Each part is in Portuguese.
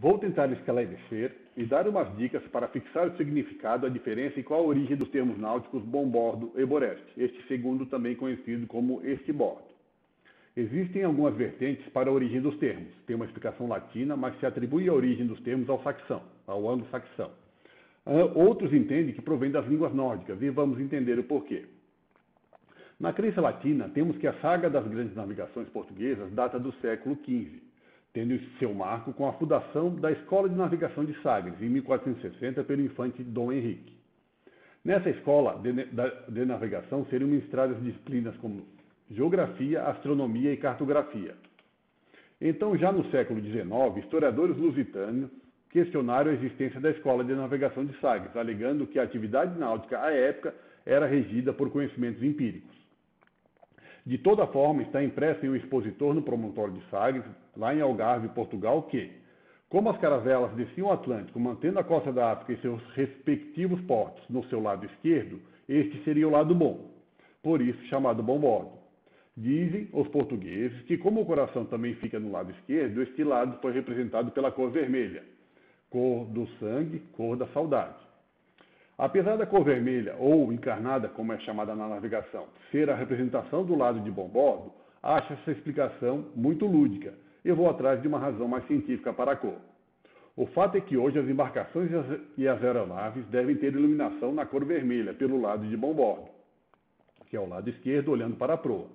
Vou tentar esclarecer e dar umas dicas para fixar o significado, a diferença e qual a origem dos termos náuticos bombordo e boreste, este segundo também conhecido como estibordo. Existem algumas vertentes para a origem dos termos. Tem uma explicação latina, mas se atribui a origem dos termos ao saxão, ao anglo-saxão. Outros entendem que provém das línguas nórdicas, e vamos entender o porquê. Na crença latina, temos que a saga das grandes navegações portuguesas data do século XV tendo seu marco com a fundação da Escola de Navegação de Sagres, em 1460, pelo infante Dom Henrique. Nessa escola de, navegação seriam ministradas disciplinas como geografia, astronomia e cartografia. Então, já no século XIX, historiadores lusitanos questionaram a existência da Escola de Navegação de Sagres, alegando que a atividade náutica à época era regida por conhecimentos empíricos. De toda forma, está impresso em um expositor no promontório de Sagres, lá em Algarve, Portugal, que, como as caravelas desciam o Atlântico, mantendo a costa da África e seus respectivos portos no seu lado esquerdo, este seria o lado bom, por isso chamado bom bordo. Dizem os portugueses que, como o coração também fica no lado esquerdo, este lado foi representado pela cor vermelha, cor do sangue, cor da saudade. Apesar da cor vermelha, ou encarnada, como é chamada na navegação, ser a representação do lado de bom bordo, acho essa explicação muito lúdica e vou atrás de uma razão mais científica para a cor. O fato é que hoje as embarcações e as aeronaves devem ter iluminação na cor vermelha pelo lado de bom bordo, que é o lado esquerdo olhando para a proa,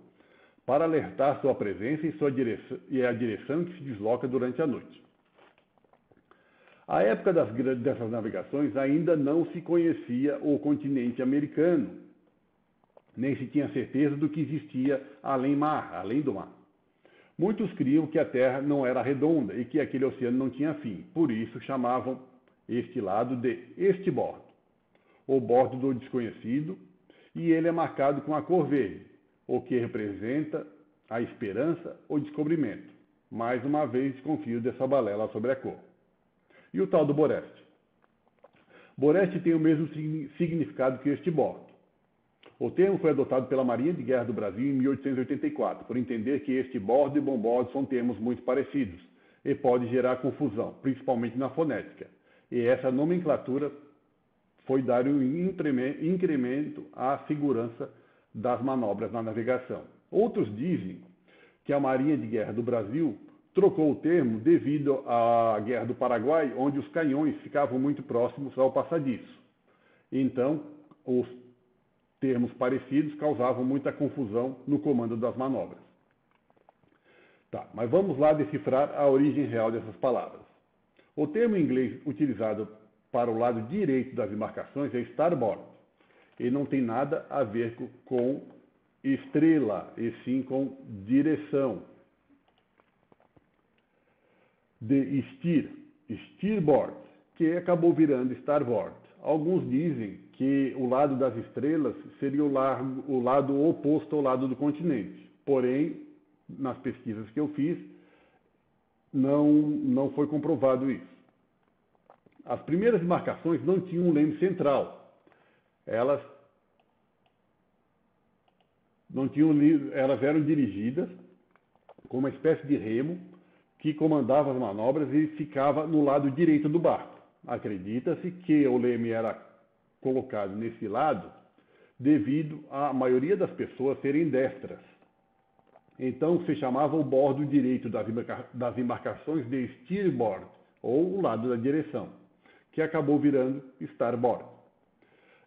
para alertar sua presença e, sua direção, e a direção que se desloca durante a noite. À época das, dessas navegações, ainda não se conhecia o continente americano, nem se tinha certeza do que existia além mar, além do mar. Muitos criam que a Terra não era redonda e que aquele oceano não tinha fim, por isso chamavam este lado de este bordo, o bordo do desconhecido, e ele é marcado com a cor verde, o que representa a esperança ou descobrimento. Mais uma vez desconfio dessa balela sobre a cor. E o tal do Boreste? Boreste tem o mesmo significado que este bordo. O termo foi adotado pela Marinha de Guerra do Brasil em 1884, por entender que este bordo e bombordo são termos muito parecidos e pode gerar confusão, principalmente na fonética. E essa nomenclatura foi dar um incremento à segurança das manobras na navegação. Outros dizem que a Marinha de Guerra do Brasil trocou o termo devido à Guerra do Paraguai, onde os canhões ficavam muito próximos ao passadiço. Então, os termos parecidos causavam muita confusão no comando das manobras. Tá, mas vamos lá decifrar a origem real dessas palavras. O termo inglês utilizado para o lado direito das embarcações é starboard. Ele não tem nada a ver com estrela, e sim com direção de steer, steerboard, que acabou virando starboard. Alguns dizem que o lado das estrelas seria o, largo, o lado oposto ao lado do continente. Porém, nas pesquisas que eu fiz, não, não foi comprovado isso. As primeiras embarcações não tinham um leme central. Elas não tinham, elas eram dirigidas com uma espécie de remo que comandava as manobras e ficava no lado direito do barco. Acredita-se que o leme era colocado nesse lado devido à maioria das pessoas serem destras. Então se chamava o bordo direito das embarcações de steerboard, ou o lado da direção, que acabou virando starboard.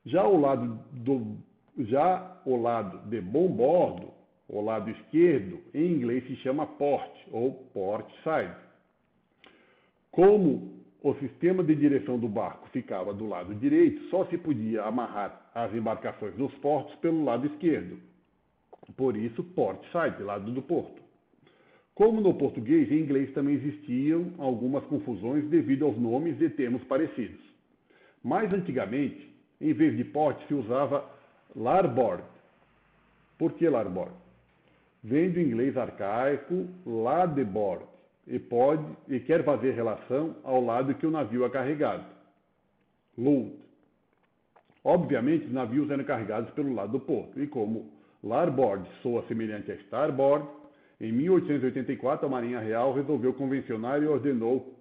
Já o lado, do, já o lado de bom bordo o lado esquerdo, em inglês se chama port ou port side. Como o sistema de direção do barco ficava do lado direito, só se podia amarrar as embarcações nos portos pelo lado esquerdo. Por isso, port side, lado do porto. Como no português, em inglês também existiam algumas confusões devido aos nomes de termos parecidos. Mais antigamente, em vez de port, se usava larboard. Por que larboard? Vem do inglês arcaico ladeboard e pode e quer fazer relação ao lado que o navio é carregado. Load. Obviamente, os navios eram carregados pelo lado do porto, e como larboard soa semelhante a starboard, em 1884 a Marinha Real resolveu convencionar e ordenou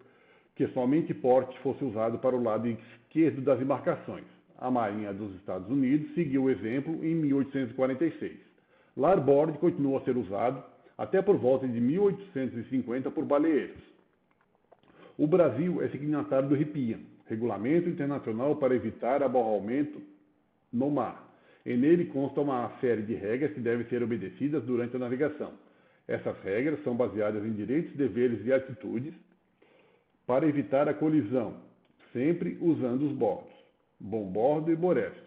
que somente porte fosse usado para o lado esquerdo das embarcações. A Marinha dos Estados Unidos seguiu o exemplo em 1846. Larboard continuou a ser usado até por volta de 1850 por baleeiros. O Brasil é signatário do RIPIA, Regulamento Internacional para Evitar Aborramento no Mar. E nele consta uma série de regras que devem ser obedecidas durante a navegação. Essas regras são baseadas em direitos, deveres e atitudes para evitar a colisão, sempre usando os bordos, bombordo e boreste,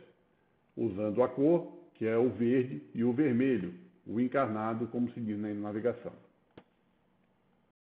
usando a cor, que é o verde, e o vermelho, o encarnado, como se diz na navegação.